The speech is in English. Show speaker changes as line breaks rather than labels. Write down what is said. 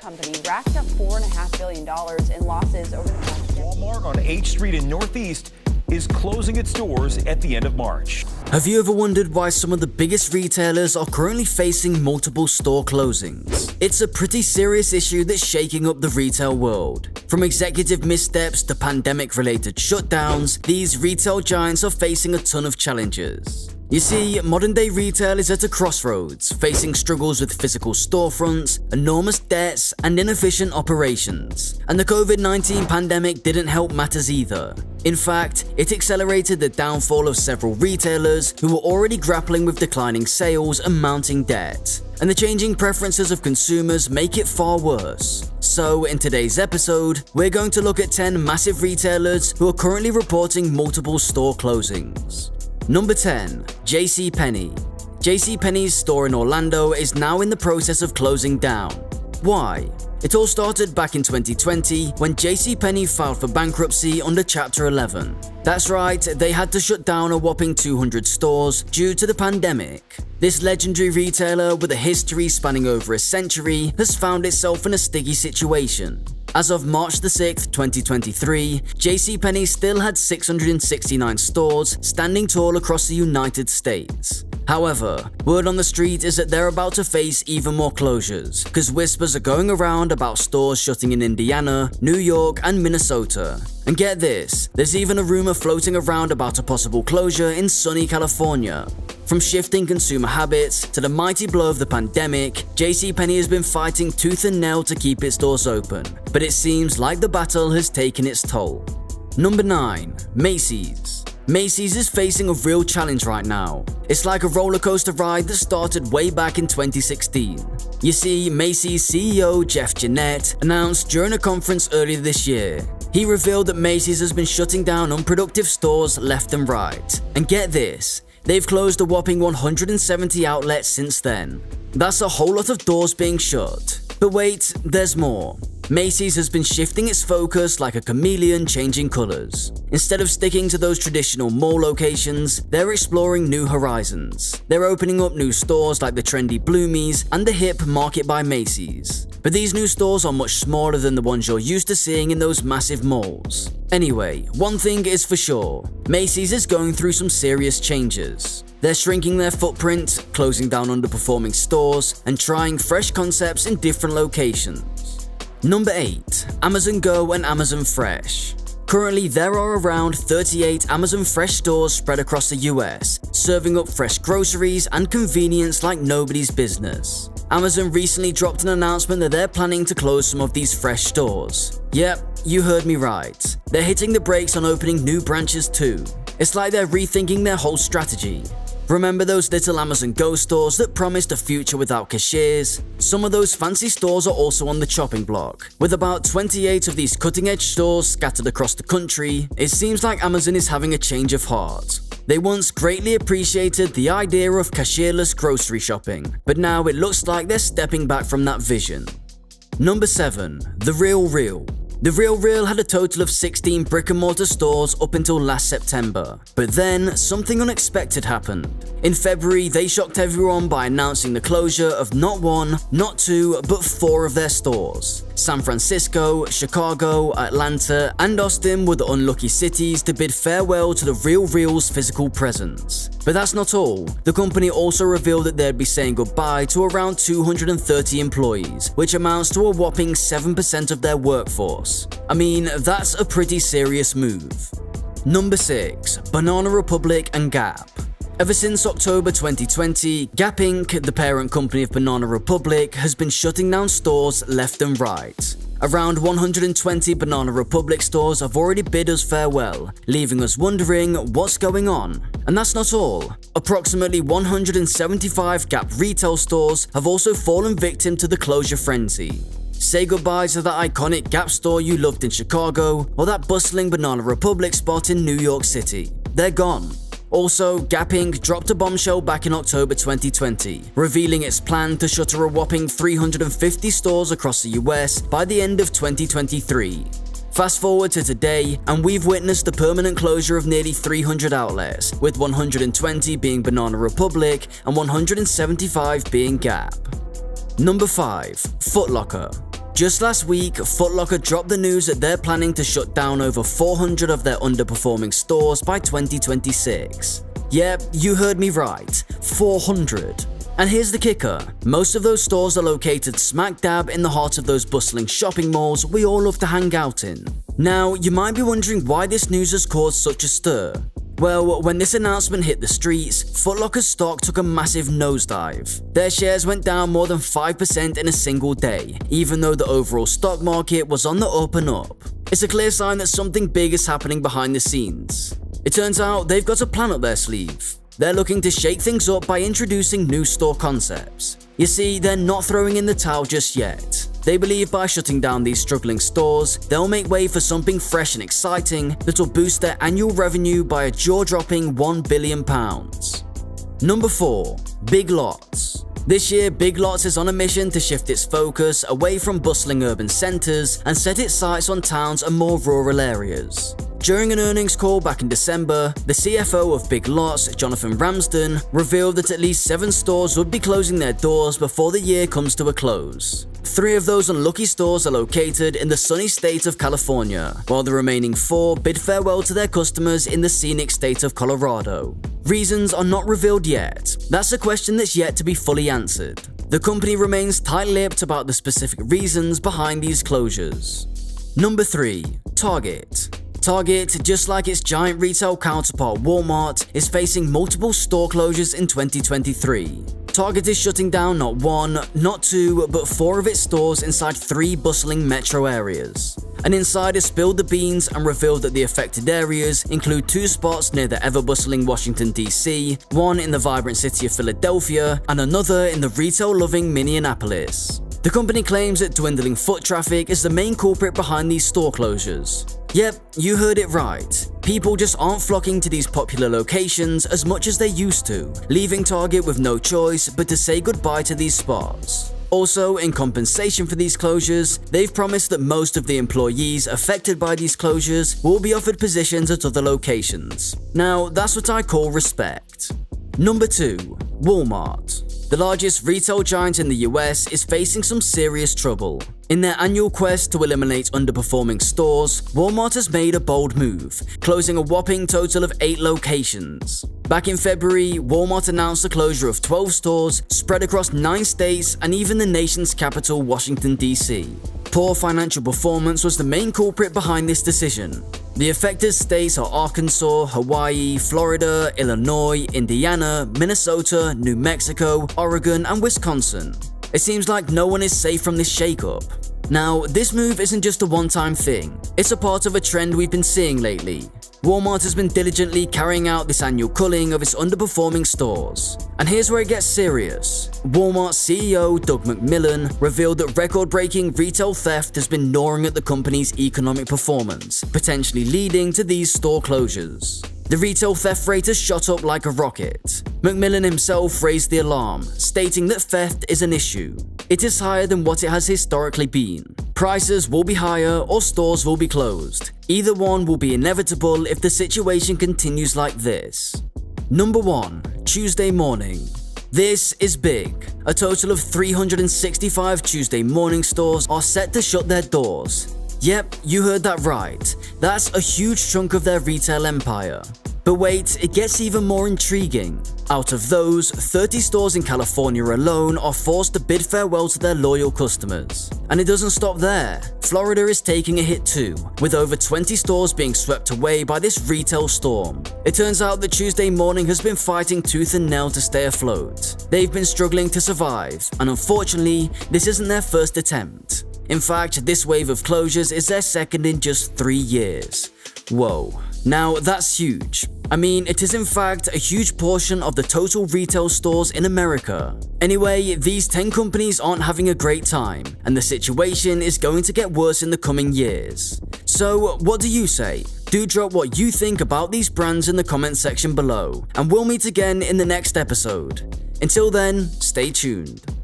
company racked up $4.5 billion in losses over the past year.
Walmart on H Street in Northeast is closing its doors at the end of March.
Have you ever wondered why some of the biggest retailers are currently facing multiple store closings? It's a pretty serious issue that's shaking up the retail world. From executive missteps to pandemic related shutdowns, these retail giants are facing a ton of challenges. You see, modern day retail is at a crossroads, facing struggles with physical storefronts, enormous debts, and inefficient operations. And the COVID-19 pandemic didn't help matters either. In fact, it accelerated the downfall of several retailers who were already grappling with declining sales and mounting debt. And the changing preferences of consumers make it far worse. So, in today's episode, we're going to look at 10 massive retailers who are currently reporting multiple store closings. Number 10. J.C. Penney. JCPenney. JCPenney's store in Orlando is now in the process of closing down. Why? It all started back in 2020 when JCPenney filed for bankruptcy under Chapter 11. That's right, they had to shut down a whopping 200 stores due to the pandemic. This legendary retailer with a history spanning over a century has found itself in a sticky situation. As of March 6, 2023, JCPenney still had 669 stores standing tall across the United States. However, word on the street is that they're about to face even more closures, because whispers are going around about stores shutting in Indiana, New York, and Minnesota. And get this, there's even a rumor floating around about a possible closure in sunny California. From shifting consumer habits to the mighty blow of the pandemic, JCPenney has been fighting tooth and nail to keep its doors open, but it seems like the battle has taken its toll. Number 9. Macy's Macy's is facing a real challenge right now. It's like a roller coaster ride that started way back in 2016. You see, Macy's CEO Jeff Gennette announced during a conference earlier this year he revealed that Macy's has been shutting down unproductive stores left and right. And get this, They've closed a whopping 170 outlets since then. That's a whole lot of doors being shut. But wait, there's more. Macy's has been shifting its focus like a chameleon changing colours. Instead of sticking to those traditional mall locations, they're exploring new horizons. They're opening up new stores like the trendy Bloomies and the hip Market by Macy's. But these new stores are much smaller than the ones you're used to seeing in those massive malls. Anyway, one thing is for sure, Macy's is going through some serious changes. They're shrinking their footprint, closing down underperforming stores, and trying fresh concepts in different locations. Number 8. Amazon Go and Amazon Fresh Currently, there are around 38 Amazon Fresh stores spread across the US, serving up fresh groceries and convenience like nobody's business. Amazon recently dropped an announcement that they're planning to close some of these fresh stores. Yep, you heard me right. They're hitting the brakes on opening new branches too. It's like they're rethinking their whole strategy. Remember those little Amazon Go stores that promised a future without cashiers? Some of those fancy stores are also on the chopping block. With about 28 of these cutting edge stores scattered across the country, it seems like Amazon is having a change of heart. They once greatly appreciated the idea of cashierless grocery shopping, but now it looks like they're stepping back from that vision. Number 7. The Real Real the Real Real had a total of 16 brick and mortar stores up until last September, but then something unexpected happened. In February, they shocked everyone by announcing the closure of not one, not two, but four of their stores. San Francisco, Chicago, Atlanta, and Austin were the unlucky cities to bid farewell to the Real Real's physical presence. But that's not all. The company also revealed that they'd be saying goodbye to around 230 employees, which amounts to a whopping 7% of their workforce. I mean, that's a pretty serious move. Number 6. Banana Republic and Gap Ever since October 2020, Gap Inc., the parent company of Banana Republic, has been shutting down stores left and right. Around 120 Banana Republic stores have already bid us farewell, leaving us wondering what's going on. And that's not all. Approximately 175 Gap retail stores have also fallen victim to the closure frenzy. Say goodbye to that iconic Gap store you loved in Chicago or that bustling Banana Republic spot in New York City. They're gone. Also, Gap Inc. dropped a bombshell back in October 2020, revealing its plan to shutter a whopping 350 stores across the US by the end of 2023. Fast forward to today, and we've witnessed the permanent closure of nearly 300 outlets, with 120 being Banana Republic and 175 being Gap. Number 5. Footlocker Just last week, Foot Locker dropped the news that they're planning to shut down over 400 of their underperforming stores by 2026. Yep, you heard me right, 400. And here's the kicker, most of those stores are located smack dab in the heart of those bustling shopping malls we all love to hang out in. Now, you might be wondering why this news has caused such a stir. Well, when this announcement hit the streets, Footlocker's stock took a massive nosedive. Their shares went down more than 5% in a single day, even though the overall stock market was on the up and up. It's a clear sign that something big is happening behind the scenes. It turns out they've got a plan up their sleeve. They're looking to shake things up by introducing new store concepts. You see, they're not throwing in the towel just yet. They believe by shutting down these struggling stores, they'll make way for something fresh and exciting that'll boost their annual revenue by a jaw-dropping £1 billion. Number 4. Big Lots this year, Big Lots is on a mission to shift its focus away from bustling urban centres and set its sights on towns and more rural areas. During an earnings call back in December, the CFO of Big Lots, Jonathan Ramsden, revealed that at least seven stores would be closing their doors before the year comes to a close. Three of those unlucky stores are located in the sunny state of California, while the remaining four bid farewell to their customers in the scenic state of Colorado. Reasons are not revealed yet. That's a question that's yet to be fully answered. The company remains tight-lipped about the specific reasons behind these closures. Number 3. Target Target, just like its giant retail counterpart Walmart, is facing multiple store closures in 2023. Target is shutting down not one, not two, but four of its stores inside three bustling metro areas. An insider spilled the beans and revealed that the affected areas include two spots near the ever-bustling Washington DC, one in the vibrant city of Philadelphia, and another in the retail-loving Minneapolis. The company claims that dwindling foot traffic is the main culprit behind these store closures. Yep, you heard it right. People just aren't flocking to these popular locations as much as they used to, leaving Target with no choice but to say goodbye to these spots. Also, in compensation for these closures, they've promised that most of the employees affected by these closures will be offered positions at other locations. Now, that's what I call respect. Number 2. Walmart the largest retail giant in the US is facing some serious trouble. In their annual quest to eliminate underperforming stores, Walmart has made a bold move, closing a whopping total of 8 locations. Back in February, Walmart announced the closure of 12 stores spread across 9 states and even the nation's capital, Washington, D.C. Poor financial performance was the main culprit behind this decision. The affected states are Arkansas, Hawaii, Florida, Illinois, Indiana, Minnesota, New Mexico, Oregon, and Wisconsin. It seems like no one is safe from this shakeup. Now, this move isn't just a one-time thing, it's a part of a trend we've been seeing lately. Walmart has been diligently carrying out this annual culling of its underperforming stores. And here's where it gets serious. Walmart CEO Doug McMillon revealed that record-breaking retail theft has been gnawing at the company's economic performance, potentially leading to these store closures. The retail theft rate has shot up like a rocket. McMillon himself raised the alarm, stating that theft is an issue. It is higher than what it has historically been. Prices will be higher or stores will be closed. Either one will be inevitable if the situation continues like this. Number 1. Tuesday Morning this is big. A total of 365 Tuesday morning stores are set to shut their doors. Yep, you heard that right. That's a huge chunk of their retail empire. But wait, it gets even more intriguing. Out of those, 30 stores in California alone are forced to bid farewell to their loyal customers. And it doesn't stop there. Florida is taking a hit too, with over 20 stores being swept away by this retail storm. It turns out that Tuesday Morning has been fighting tooth and nail to stay afloat. They've been struggling to survive, and unfortunately, this isn't their first attempt. In fact, this wave of closures is their second in just three years. Whoa. Now, that's huge. I mean, it is in fact a huge portion of the total retail stores in America. Anyway, these 10 companies aren't having a great time, and the situation is going to get worse in the coming years. So, what do you say? Do drop what you think about these brands in the comment section below, and we'll meet again in the next episode. Until then, stay tuned.